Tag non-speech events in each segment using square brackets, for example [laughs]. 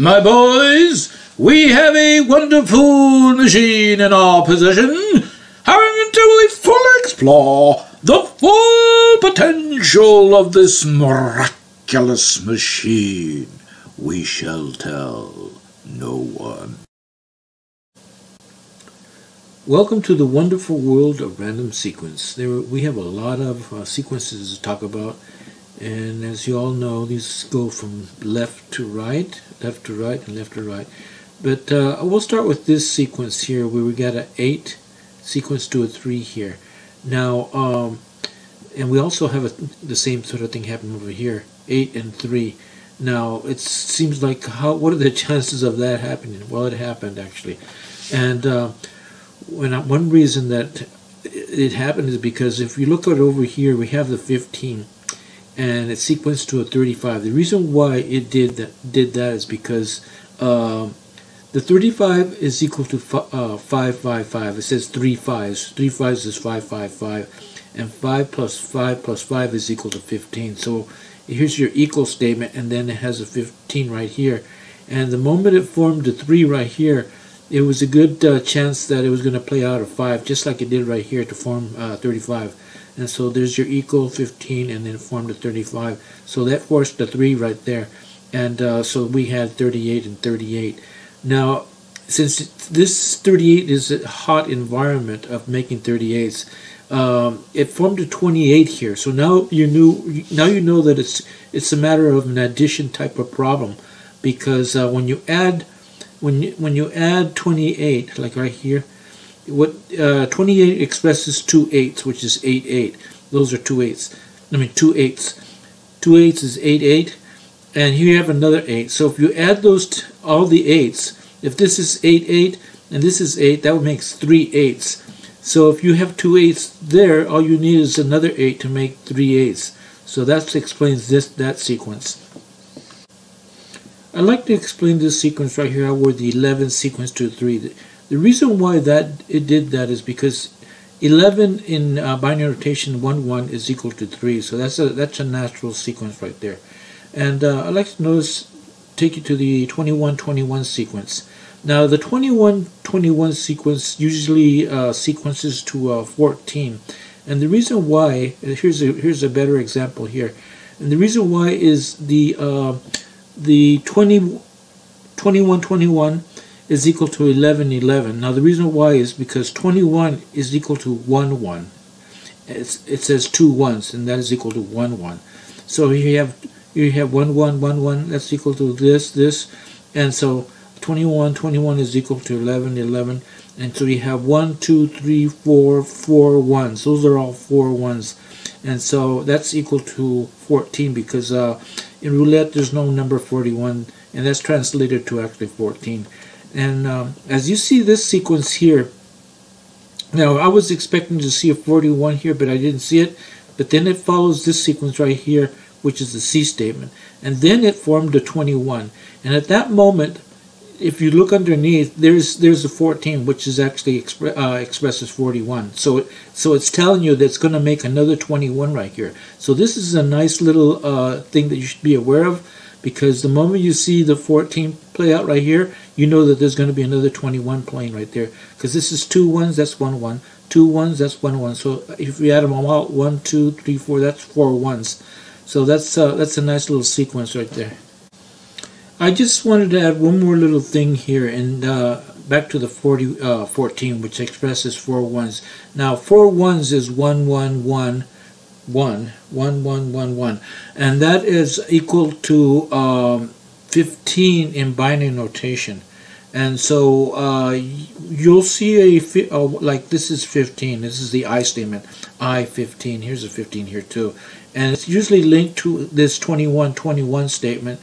My boys, we have a wonderful machine in our possession, and until we fully explore the full potential of this miraculous machine, we shall tell no one. Welcome to the wonderful world of random sequence. There, we have a lot of uh, sequences to talk about, and as you all know, these go from left to right, left to right, and left to right. But uh, we'll start with this sequence here, where we got an eight sequence to a three here. Now, um, and we also have a, the same sort of thing happen over here, eight and three. Now, it seems like how what are the [laughs] chances of that happening? Well, it happened actually, and. Uh, when one reason that it happened is because if you look at over here, we have the 15 and it sequenced to a 35. The reason why it did that did that is because uh, the 35 is equal to uh, 555. It says three fives. Three fives is 555, and 5 plus 5 plus 5 is equal to 15. So here's your equal statement, and then it has a 15 right here. And the moment it formed the 3 right here, it was a good uh, chance that it was going to play out a 5, just like it did right here to form uh, 35. And so there's your equal 15 and then formed a 35. So that forced the 3 right there. And uh, so we had 38 and 38. Now, since this 38 is a hot environment of making 38s, um, it formed a 28 here. So now you knew now you know that it's it's a matter of an addition type of problem, because uh, when you add when you, when you add 28, like right here, what uh, 28 expresses two eighths, which is 8 8. Those are two eighths. I mean, two eighths. Two eighths is 8 8. And here you have another 8. So if you add those, all the eighths, if this is 8 8 and this is 8, that would make 3 eighths. So if you have two eighths there, all you need is another 8 to make 3 eighths. So that explains this that sequence. I'd like to explain this sequence right here where the 11 sequence to 3. The, reason why that it did that is because 11 in uh, binary notation 1 1 is equal to 3. So that's a that's a natural sequence right there. And uh, I'd like to notice take you to the 21 21 sequence. Now the 21 21 sequence usually uh, sequences to uh, 14. And the reason why here's a here's a better example here. And the reason why is the uh, the 20, 21, 21 is equal to 11, 11. Now the reason why is because 21 is equal to 1, 1. It's, it says two ones, and that is equal to 1, 1. So you have you have 1, 1, 1, 1, that's equal to this, this, and so 21, 21 is equal to 11, 11, and so you have 1, 2, 3, 4, 4 ones. Those are all 4 ones. And so that's equal to 14 because uh, in roulette there's no number 41 and that's translated to actually 14. And um, as you see this sequence here, now I was expecting to see a 41 here but I didn't see it. But then it follows this sequence right here which is the C statement. And then it formed a 21. And at that moment if you look underneath, there's there's a 14, which is actually expre uh, expresses 41. So so it's telling you that it's going to make another 21 right here. So this is a nice little uh, thing that you should be aware of, because the moment you see the 14 play out right here, you know that there's going to be another 21 playing right there. Because this is two ones, that's one one. Two ones, that's one one. So if we add them all out, one, two, three, four, that's four ones. So that's uh, that's a nice little sequence right there. I just wanted to add one more little thing here and uh, back to the 40, uh, 14 which expresses four ones. Now four ones is one one one one one one one one and that is equal to um, 15 in binary notation and so uh, you'll see a like this is 15 this is the I statement I 15 here's a 15 here too and it's usually linked to this 21 21 statement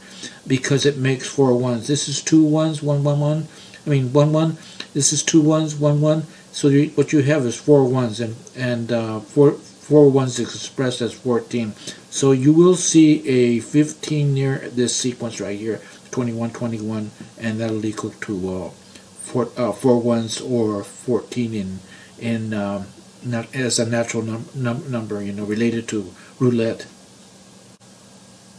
because it makes four ones. This is two ones, one, one, one. I mean, one, one. This is two ones, one, one. So you, what you have is four ones, and and uh, four four ones expressed as 14. So you will see a 15 near this sequence right here, 21, 21, and that'll equal to uh, four, uh, four ones or 14 in in um, not as a natural num num number, you know, related to roulette.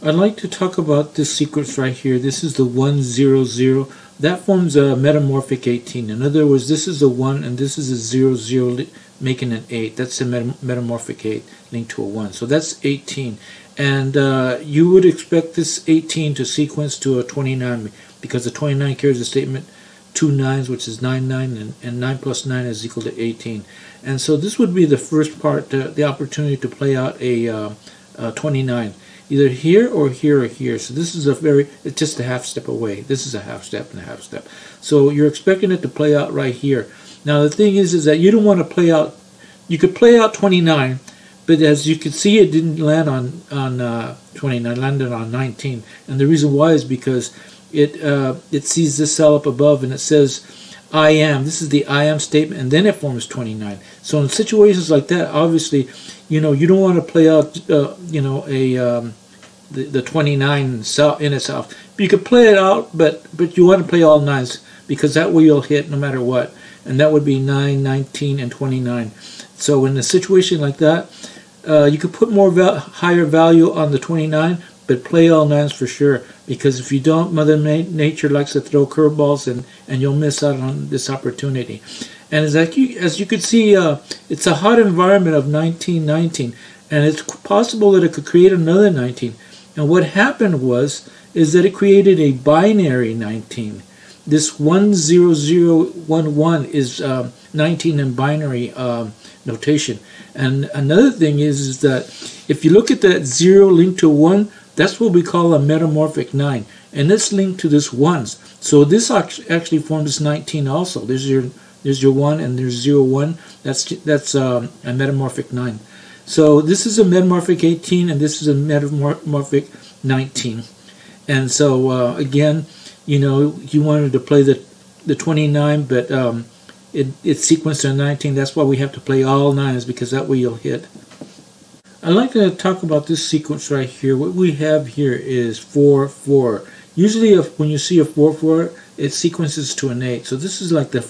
I'd like to talk about this sequence right here. This is the 1, 0, 0. That forms a metamorphic 18. In other words, this is a 1 and this is a 0, 0 making an 8. That's a metamorphic 8 linked to a 1. So that's 18. And uh, you would expect this 18 to sequence to a 29 because the 29 carries a statement two nines, which is 9, 9, and, and 9 plus 9 is equal to 18. And so this would be the first part, uh, the opportunity to play out a, uh, a 29 either here or here or here. So this is a very, it's just a half step away. This is a half step and a half step. So you're expecting it to play out right here. Now the thing is, is that you don't want to play out, you could play out 29, but as you can see, it didn't land on, on uh, 29, landed on 19. And the reason why is because it, uh, it sees this cell up above and it says, I am. This is the I am statement, and then it forms 29. So in situations like that, obviously, you know, you don't want to play out, uh, you know, a um, the, the 29 cell in itself. You could play it out, but but you want to play all nines because that way you'll hit no matter what, and that would be 9, 19, and 29. So in a situation like that, uh, you could put more val higher value on the 29, but play all nines for sure. Because if you don't, Mother Nature likes to throw curveballs, and and you'll miss out on this opportunity. And as you, as you could see, uh, it's a hot environment of 1919, and it's possible that it could create another 19. And what happened was is that it created a binary 19. This 10011 is um, 19 in binary um, notation. And another thing is, is that if you look at that 0 linked to 1, that's what we call a metamorphic 9. And it's linked to this 1s. So this actually forms 19 also. There's your there's your 1 and there's 0, 1. That's, that's um, a metamorphic 9. So this is a metamorphic 18 and this is a metamorphic 19. And so uh, again, you know, you wanted to play the the 29, but um, it, it's sequenced to 19. That's why we have to play all nines because that way you'll hit. I'd like to talk about this sequence right here. What we have here is 4, 4. Usually if, when you see a 4, 4, it sequences to an 8. So this is like the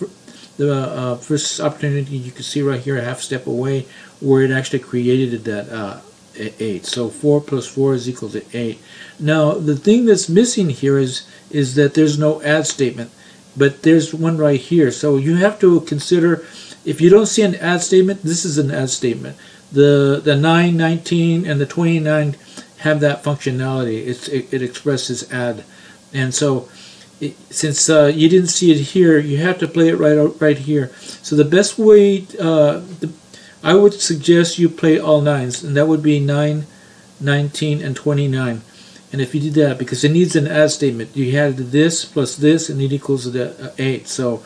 the uh, first opportunity you can see right here a half step away where it actually created that uh, 8 so 4 plus 4 is equal to 8 now the thing that's missing here is is that there's no add statement but there's one right here. So you have to consider if you don't see an add statement this is an add statement. The the 9 19 and the 29 have that functionality. It's, it, it expresses add. And so it, since uh, you didn't see it here, you have to play it right right here. So the best way, uh, the, I would suggest you play all nines, and that would be 9, 19, and 29. And if you did that, because it needs an add statement, you had this plus this, and it equals the, uh, 8. So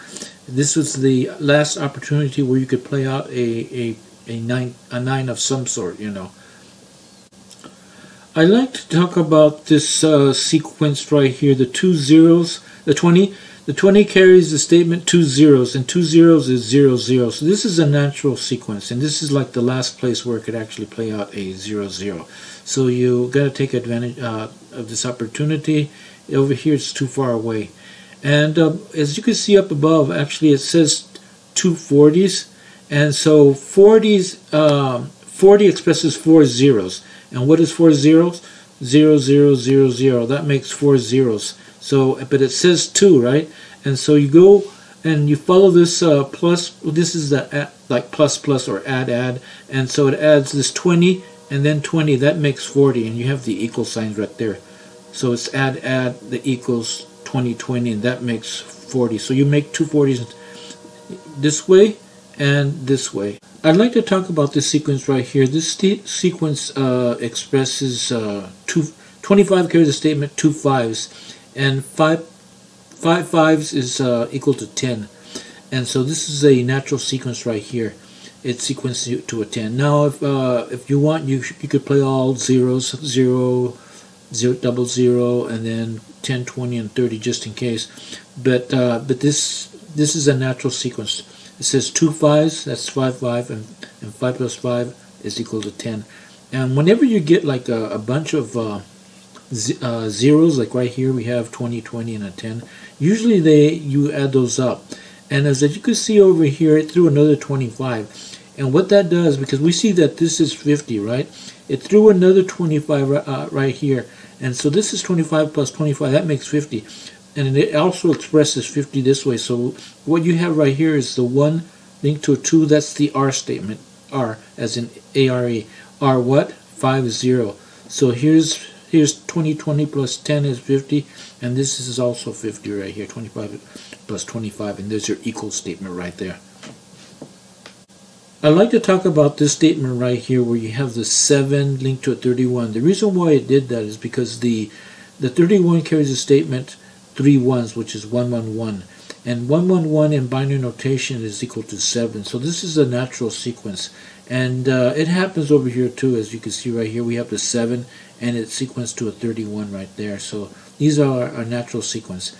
this was the last opportunity where you could play out a, a, a, nine, a 9 of some sort, you know. I like to talk about this uh, sequence right here, the two zeros, the 20. The 20 carries the statement two zeros, and two zeros is zero, zero. So this is a natural sequence, and this is like the last place where it could actually play out a zero, zero. So you got to take advantage uh, of this opportunity. Over here, it's too far away. And uh, as you can see up above, actually it says two forties, And so 40s, um, 40 expresses four zeros. And what is four zeros? Zero, zero, zero, zero. That makes four zeros. So, but it says two, right? And so you go and you follow this uh, plus. This is the like plus plus or add add, and so it adds this 20 and then 20. That makes 40, and you have the equal signs right there. So it's add add the equals 20 20, and that makes 40. So you make two 40s this way and this way. I'd like to talk about this sequence right here. This sequence uh, expresses uh, two, 25 carries a statement, two fives, and five, five fives is uh, equal to 10. And so this is a natural sequence right here. It's sequenced to a 10. Now, if uh, if you want, you you could play all zeros, zero, zero, double zero, and then 10, 20, and 30 just in case. But uh, but this this is a natural sequence. It says two fives, that's five five, and, and five plus five is equal to ten. And whenever you get like a, a bunch of uh, zeros, like right here we have 20, 20, and a 10, usually they you add those up. And as you can see over here, it threw another 25. And what that does, because we see that this is 50, right? It threw another 25 uh, right here. And so this is 25 plus 25, that makes 50. And it also expresses 50 this way. So what you have right here is the 1 linked to a 2, that's the R statement. R, as in A-R-E. R what? 5, 0. So here's here's 20, 20 plus 10 is 50, and this is also 50 right here, 25 plus 25, and there's your equal statement right there. I'd like to talk about this statement right here where you have the 7 linked to a 31. The reason why it did that is because the the 31 carries a statement three ones, which is 111. And 111 in binary notation is equal to 7. So this is a natural sequence. And uh, it happens over here too, as you can see right here. We have the 7 and it's sequenced to a 31 right there. So these are a natural sequence.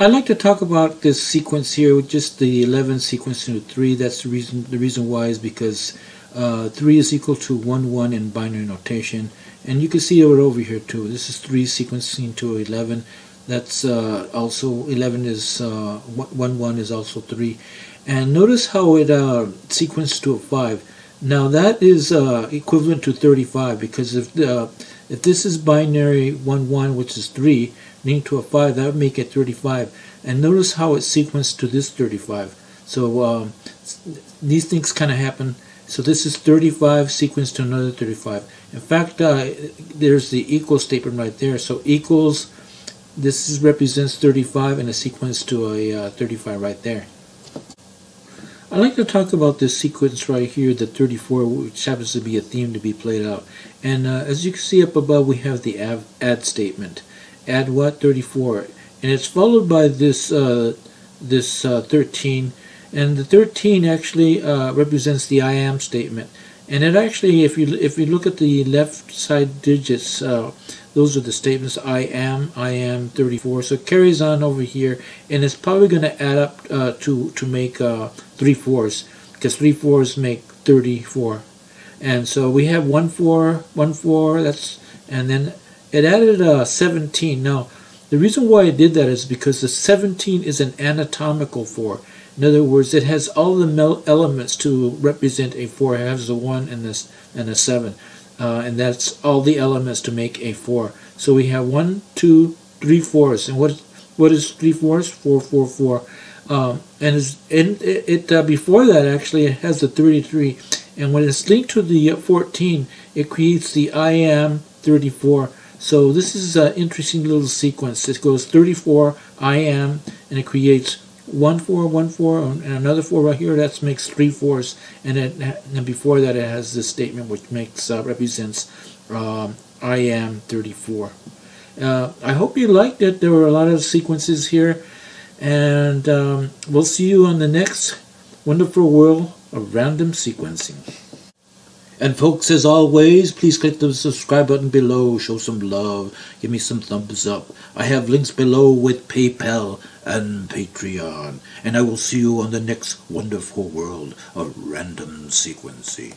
I'd like to talk about this sequence here just the 11 sequence to 3. That's the reason the reason why is because uh, 3 is equal to 1 1 in binary notation. And you can see it over here too. This is 3 sequencing to 11. That's uh, also 11 is uh, 1 1 is also 3. And notice how it uh, sequenced to a 5. Now that is uh, equivalent to 35 because if uh, if this is binary 1 1 which is 3 linked to a 5 that would make it 35 and notice how it's sequenced to this 35 so um, these things kind of happen. So this is 35 sequenced to another 35 in fact uh, there's the equal statement right there. So equals this is, represents 35 and a sequence to a uh, 35 right there I'd like to talk about this sequence right here, the 34, which happens to be a theme to be played out. And uh, as you can see up above, we have the add statement. Add what? 34. And it's followed by this, uh, this uh, 13. And the 13 actually uh, represents the I am statement. And it actually, if you if you look at the left side digits, uh, those are the statements I am, I am 34. So it carries on over here, and it's probably going to add up uh, to, to make uh, 3 fours, because 3 fours make 34. And so we have 1 4, 1 4, that's, and then it added uh, 17. Now, the reason why it did that is because the 17 is an anatomical 4. In other words, it has all the elements to represent a 4. It has a 1 and, this, and a 7 uh, and that's all the elements to make a 4. So we have 1, 2, 3 fours. And what, what is 3 fours? 4, 4, 4. Um, and is it, it uh, before that actually it has the 33 and when it's linked to the 14 it creates the I am 34 so this is an interesting little sequence it goes 34 I am and it creates one four, one four, and another four right here. That makes three fours, and then and before that it has this statement which makes uh, represents um, I am 34. Uh, I hope you liked it. There were a lot of sequences here, and um, we'll see you on the next wonderful world of random sequencing. And folks, as always, please click the subscribe button below, show some love, give me some thumbs up. I have links below with PayPal and Patreon. And I will see you on the next wonderful world of random sequencing.